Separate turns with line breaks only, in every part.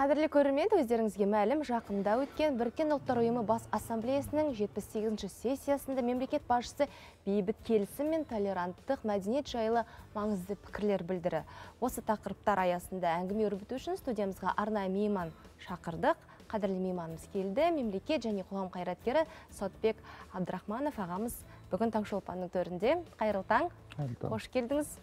Қадірлі көрермен, өздеріңізге мәлім жақында өткен Біріккен ұлттар ұйымы бас ассамблеясының 78-ші сессиясында мемлекет басшысы бейбіт келісім мен толеранттық мәдениет жайлы маңызды пікірлер білдірі. Осы тақырыптар аясында әңгіме өрбіту үшін студиямызға арнайы мейман шақырдық. Қадірлі мейманымыз келді. Мемлекет және қоғам қайраткері Сотбек Абдрахманов ағамыз бүгін Таңшолпанның төрінде. Қайырлы таң. Қош келдіңіз.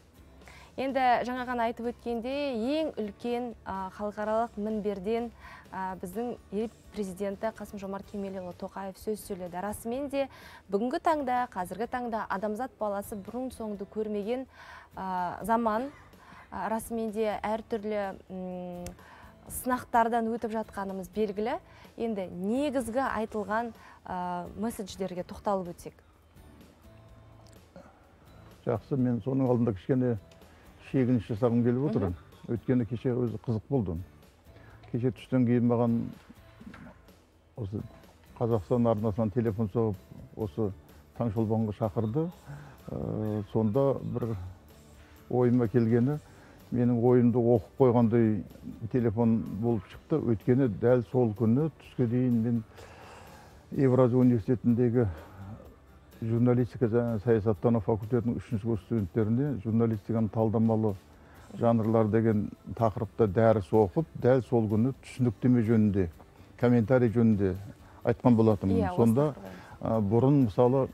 Енді жаңа ғана айтып өткенде ең үлкен халықаралық мінберден біздің ел президенті Қасым Жомарт Кемелұлы Тоқаев сөз сөйледі. Расымен де бүгінгі таңда, қазіргі таңда адамзат баласы бұрын соңды көрмеген заман расымен де әртүрлі сынақтардан өтіп жатқанымыз белгілі. Енді негізгі айтылған месседждерге тоқталып өтсек.
жақсы мен соның алдында кішкене шегініс жасағым келіп отыр өйткені кеше өзі қызық болды кеше түстен кейін маған осы қазақстан арнасынан телефон соғып осы таңшолпанға шақырды. Ә, сонда бір ойыма келгені менің ойымды оқып қойғандай телефон болып шықты. Өйткені дәл сол күні түске дейін мен евразия университетіндегі журналистика және саясаттану факультетінің үшінші курс студенттеріне журналистиканың талдамалы жанрлар деген тақырыпта дәріс оқып дәл сол күні түсініктеме жөнінде комментарий жөнінде айтқан болатынмын.
Иә,
сонда бұрын мысалы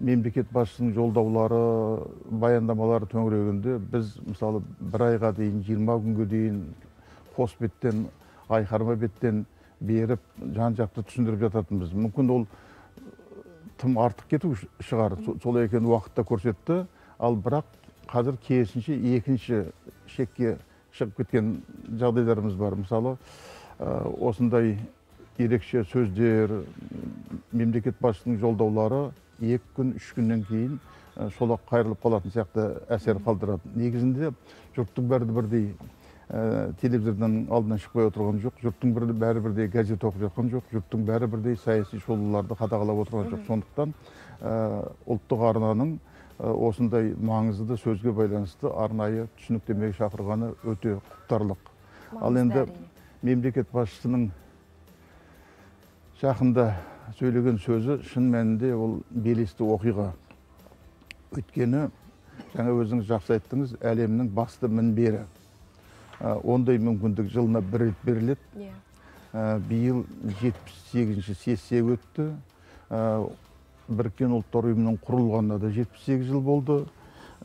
мемлекет басшысының жолдаулары баяндамалары төңірегінде біз мысалы бір айға дейін жиырма күнге дейін қос беттен айқарма беттен беріп жан жақты түсіндіріп жататынбыз. Мүмкін ол тым артық кету шығар. Со- солай екенін уақытта көрсетті. Ал бірақ қазір керісінше екінші шекке шығып кеткен жағдайларымыз бар. Мысалы ә, осындай ерекше сөздер мемлекет басшысының жолдаулары екі күн үш күннен кейін ә, шолақ қайырылып қалатын сияқты әсер қалдырады. Негізінде жұрттың бәрі де бірдей ә, телевизордан алдынан шықпай отырған жоқ жұрттың бірі бәрі бірдей газет оқып жатқан жоқ жұрттың бәрі бірдей саяси шолуларды қадағалап отырған жоқ сондықтан ә, ұлттық арнаның ә, осындай маңызды сөзге байланысты арнайы түсініктемеге шақырғаны өте құптарлық ал енді мемлекет басшысының жақында сөйлеген сөзі шын мәнінде ол белесті оқиға өйткені жаңа өзіңіз жақсы айттыңыз әлемнің басты мінбері. Ондай мүмкіндік жылына бір рет беріледі.
Иә.
Ә, биыл 78-ші сессия өтті. Ә, біріккен ұлттар ұйымының құрылғанына да 78 жыл болды.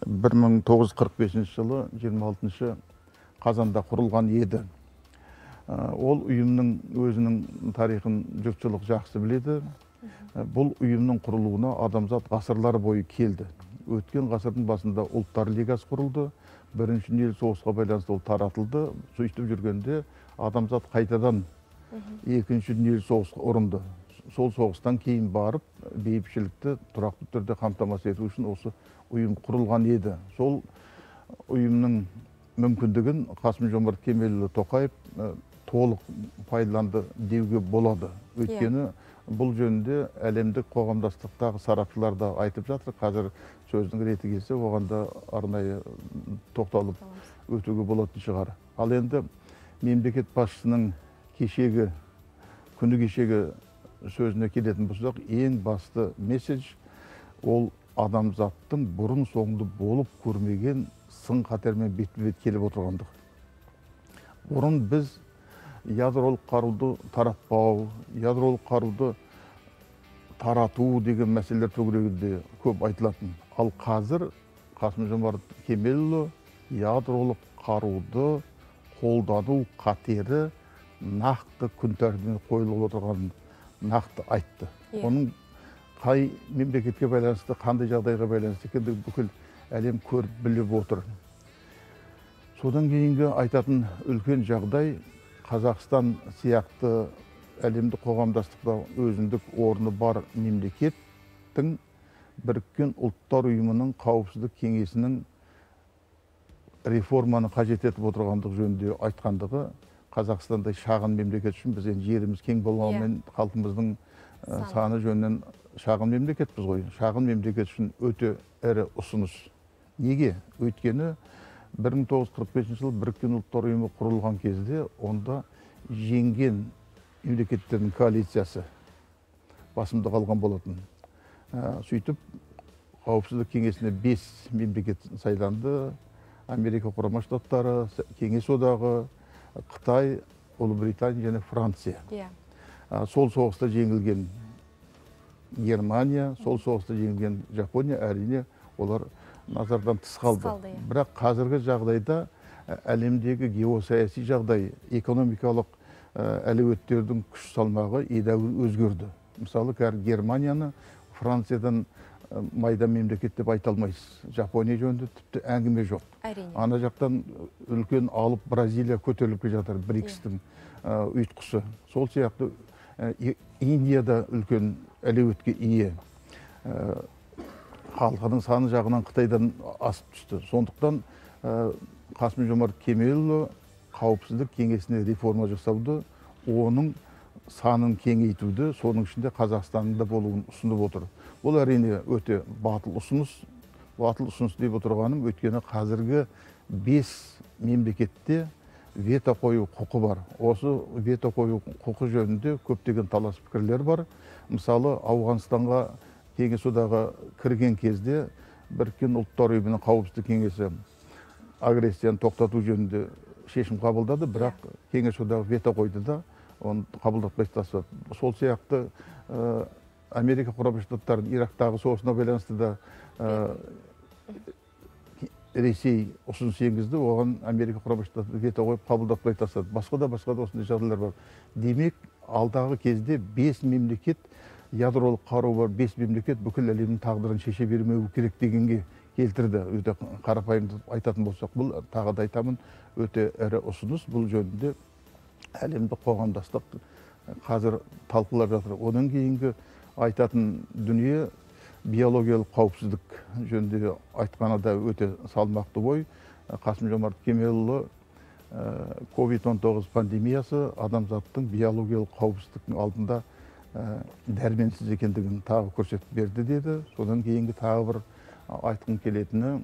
1945 жылы 26 қазанда құрылған еді. Ә, ол ұйымның өзінің тарихын жұртшылық жақсы біледі. Бұл ұйымның құрылуына адамзат ғасырлар бойы келді. Өткен ғасырдың басында ұлттар лигасы құрылды. Бірінші дүниежүзілік соғысқа байланысты ол таратылды. Сөйтіп жүргенде адамзат қайтадан екінші дүниежүзілік соғысқа ұрынды. Сол соғыстан кейін барып бейбітшілікті тұрақты түрде қамтамасыз ету үшін осы ұйым құрылған еді. Сол ұйымның мүмкіндігін қасым жомарт кемелұлы тоқаев толық пайдаланды деуге болады. Өйткені бұл жөнінде әлемдік қоғамдастықтағы сарапшылар да айтып жатыр. Қазір сөздің реті келсе оған да арнайы тоқталып өтуге болатын шығар. Ал енді мемлекет басшысының кешегі күні кешегі сөзіне келетін болсақ ең басты месседж ол адамзаттың бұрын соңды болып көрмеген сын қатермен бетпе бет келіп отырғандығы бұрын біз ядролық қаруды таратпау ядролық қаруды тарату деген мәселелер төңірегінде көп айтылатын. Ал қазір қасым жомарт кемелұлы ядролық қаруды қолдану қатері нақты күн тәртібіне қойылып отырғанын нақты айтты.
Иә.
оның қай мемлекетке байланысты қандай жағдайға байланысты екендігін бүкіл әлем көріп біліп отыр. Содан кейінгі айтатын үлкен жағдай қазақстан сияқты әлемдік қоғамдастықта өзіндік орны бар мемлекеттің біріккен ұлттар ұйымының қауіпсіздік кеңесінің реформаны қажет етіп отырғандығы жөнінде айтқандығы қазақстандай шағын мемлекет үшін біз енді жеріміз кең болғанымен халқымыздың ә,
Саны.
саны жөнінен шағын мемлекетпіз ғой. Шағын мемлекет үшін өте ірі ұсыныс. Неге? Өйткені 1945 жылы біріккен ұлттар ұйымы құрылған кезде онда жеңген мемлекеттердің коалициясы басымдық алған болатын. Ә, сөйтіп қауіпсіздік кеңесіне бес мемлекет сайланды. Америка құрама штаттары кеңес одағы қытай ұлыбритания және франция.
Иә.
Ә, сол соғыста жеңілген германия сол соғыста жеңілген жапония әрине олар назардан тыс қалды,
иә.
бірақ қазіргі жағдайда әлемдегі геосаяси жағдай экономикалық әлеуеттердің күш салмағы едәуір өзгерді. Мысалы қазір германияны франциядан майда мемлекет деп айта алмайсыз. Жапония жөнінде тіпті әңгіме жоқ.
Әрине.
Ана жақтан үлкен алып бразилия көтеріліп келе жатыр брикстің ә, ұйытқысы. Сол сияқты индия да үлкен әлеуетке ие. Халқының саны жағынан қытайдан асып түсті. Сондықтан ә, қасым жомарт кемелұлы қауіпсіздік кеңесіне реформа жасауды оның санын кеңейтуді соның ішінде қазақстанның да болуын ұсынып отыр. Бұл әрине өте батыл ұсыныс. Батыл ұсыныс деп отырғаным өйткені қазіргі бес мемлекетте вето қою құқы бар. Осы вето қою құқы жөнінде көптеген талас пікірлер бар. Мысалы ауғанстанға кеңес одағы кірген кезде біріккен ұлттар ұйымының қауіпсіздік кеңесі агрессияны тоқтату жөнінде шешім қабылдады бірақ кеңес одағы вето қойды да оны қабылдатпай тастады сол сияқты ә, америка құрама штаттарының ирактағы соғысына байланысты да ә, ресей ұсыныс енгізді оған америка құрама штаты вето қойып қабылдатпай тастады. Басқа да басқа да осындай жағдайлар бар. Демек алдағы кезде бес мемлекет ядролық қаруы бар бес мемлекет бүкіл әлемнің тағдырын шеше бермеуі керек дегенге келтірді. Өте қарапайым айтатын болсақ бұл тағы да айтамын өте ірі ұсыныс. Бұл жөнінде әлемдік қоғамдастық қазір талқылап жатыр. Одан кейінгі айтатын дүние биологиялық қауіпсіздік жөнінде айтқаны да өте салмақты ой қасым жомарт кемелұлы ковид 19 пандемиясы адамзаттың биологиялық қауіпсіздіктің алдында дәрменсіз екендігін тағы көрсетіп берді деді содан кейінгі тағы бір айтқым келетіні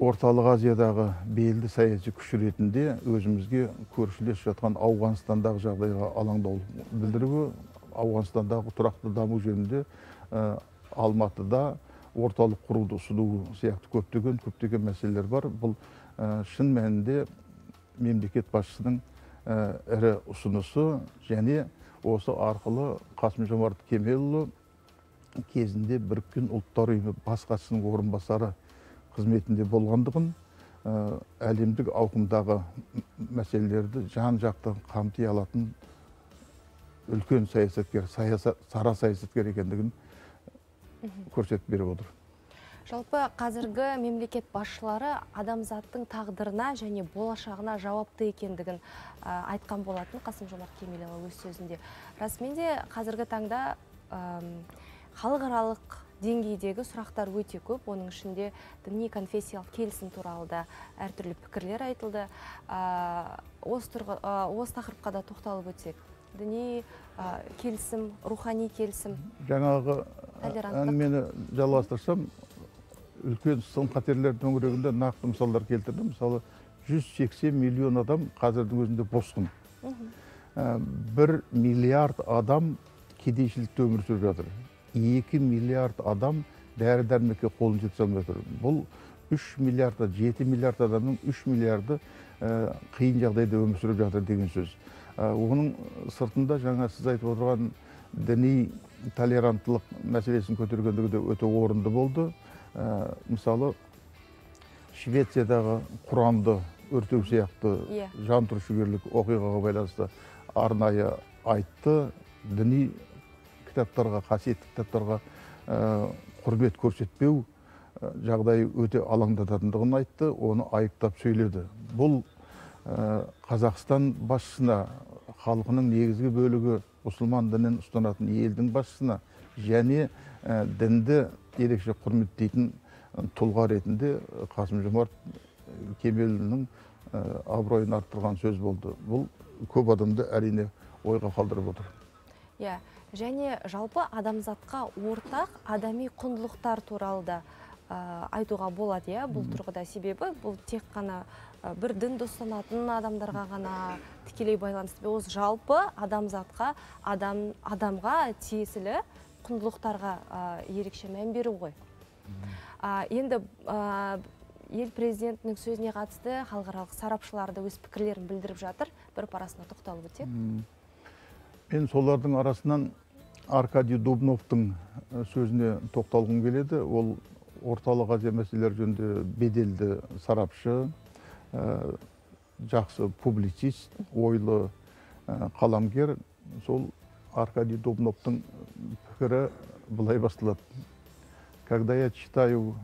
орталық азиядағы белді саяси күш ретінде өзімізге көршілес жатқан ауғанстандағы жағдайға алаңдаулық білдіруі ауғанстандағы тұрақты даму жөнінде ә, алматыда орталық құруды ұсыну сияқты көптеген көптеген мәселелер бар бұл ә, шын мәнінде мемлекет басшысының ірі ұсынысы және осы арқылы қасым жомарт кемелұлы кезінде біріккен ұлттар ұйымы бас хатшысының орынбасары қызметінде болғандығын ә, әлемдік ауқымдағы мәселелерді жан жақты қамти алатын үлкен саясаткер саясат сара саясаткер екендігін көрсетіп беріп отыр.
Жалпы қазіргі мемлекет басшылары адамзаттың тағдырына және болашағына жауапты екендігін ә, айтқан болатын. Қасым жомарт кемелұлы өз сөзінде. Расымен де қазіргі таңда халықаралық деңгейдегі сұрақтар өте көп. Оның ішінде діни конфессиялық келісім туралы да әртүрлі пікірлер айтылды. Ә, осы, тұрғы, ә, осы тақырыпқа да тоқталып өтсек. Діни ә, келісім рухани келісім.
Жаңағы әңгімені жалғастырсам үлкен сын қатерлер төңірегінде нақты мысалдар келтірдім мысалы 180 миллион адам қазірдің өзінде босқын. Ә, бір миллиард адам кедейшілікте өмір сүріп жатыр. Екі миллиард адам дәрі дәрмекке қолын жеткізе алмай отыр бұл үш миллиард жеті миллиард адамның үш миллиарды ә, қиын жағдайда өмір сүріп жатыр деген сөз. Ә, оның сыртында жаңа сіз айтып отырған діни толеранттылық мәселесін көтергендігі де өте орынды болды. Мысалы швециядағы құранды өртеу сияқты
Иә.
жан түршігерлік оқиғаға байланысты арнайы айтты. Діни кітаптарға қасиетті кітаптарға ә, құрмет көрсетпеу ә, жағдайы өте алаңдататындығын айтты. Оны айыптап сөйледі. Бұл ә, қазақстан басшысына халқының негізгі бөлігі мұсылман дінін ұстанатын елдің басшысына және дінді ерекше құрметтейтін ә, тұлға ретінде ә, қасым жомарт кемелұлының ә, абыройын арттырған сөз болды. Бұл көп адамды әрине ойға қалдырып отыр.
Иә және жалпы адамзатқа ортақ адами құндылықтар туралы да ә, айтуға болады иә бұл тұрғыда себебі бұл тек қана ә, бір дінді ұстанатын адамдарға ғана тікелей байланысты осы жалпы адамзатқа адам адамға тиесілі құндылықтарға ә, ерекше мән беру ғой. Енді ел президентінің сөзіне қатысты халықаралық сарапшылар да өз пікірлерін білдіріп жатыр. бір парасына тоқталып
М, мен солардың арасынан аркадий дубновтың сөзіне тоқталғым келеді. Ол орталық азия мәселелері жөнінде беделді сарапшы э, жақсы публицист ойлы э, қаламгер. Сол аркадий дубновтың пікірі былай басталады когда я читаю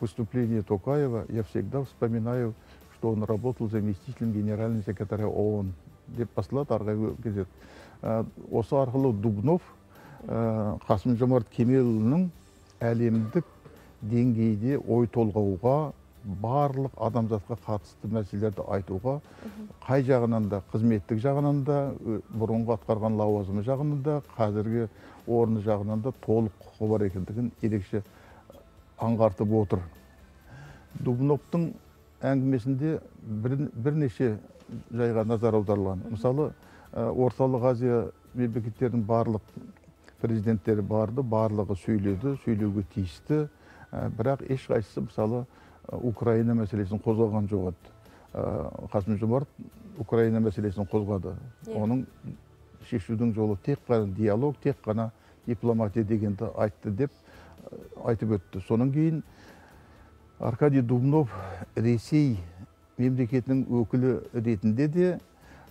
выступление Токаева, я всегда вспоминаю, что он работал заместителем генерального секретаря ООН. деп басталады арғы кезет Ә, осы арқылы дубнов ә, қасым жомарт кемелұлының әлемдік деңгейде ой толғауға барлық адамзатқа қатысты мәселелерді айтуға қай жағынан да қызметтік жағынан да бұрынғы атқарған лауазымы жағынан да қазіргі орны жағынан да толық құқы бар екендігін ерекше аңғартып отыр. Дубновтың әңгімесінде бір, бірнеше жайға назар аударылған. Мысалы орталық азия мемлекеттерінің барлық президенттері барды барлығы сөйледі сөйлеуге тиісті бірақ ешқайсысы мысалы украина мәселесін қозғаған жоқ еді. Ә, қасым жомарт украина мәселесін қозғады.
Иә.
оның шешудің жолы тек қана диалог тек қана дипломатия дегенді айтты деп ә, айтып өтті. Содан кейін аркадий дубнов ресей мемлекетінің өкілі ретінде де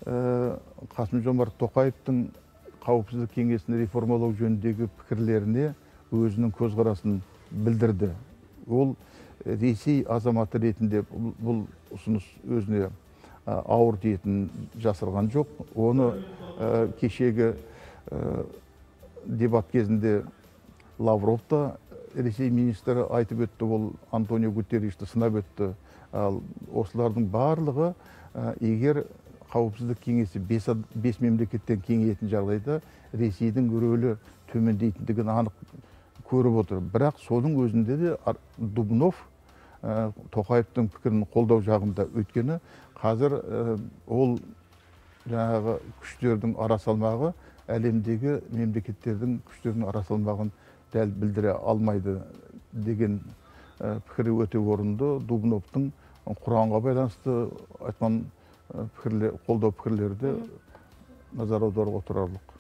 ә, қасым жомарт тоқаевтың қауіпсіздік кеңесін реформалау жөніндегі пікірлеріне өзінің көзқарасын білдірді. Ол ресей азаматы ретінде бұл, ұсыныс өзіне ауыр тиетінін жасырған жоқ. Оны кешегі дебат кезінде лавров та ресей министрі айтып өтті. Ол антонио гутерришті сынап өтті. Ал осылардың барлығы егер қауіпсіздік кеңесі бес, бес мемлекеттен кеңейетін жағдайда ресейдің рөлі төмендейтіндігін анық көріп отыр. Бірақ соның өзінде де дубнов тоқаевтың пікірін қолдау жағында өйткені қазір ә, ол жаңағы күштердің ара салмағы әлемдегі мемлекеттердің күштерінің ара салмағын дәл білдіре алмайды деген ә, пікірі өте орынды. Дубновтың құранға байланысты айтқан ә, пікірлер қолдау пікірлері де назар аударуға тұрарлық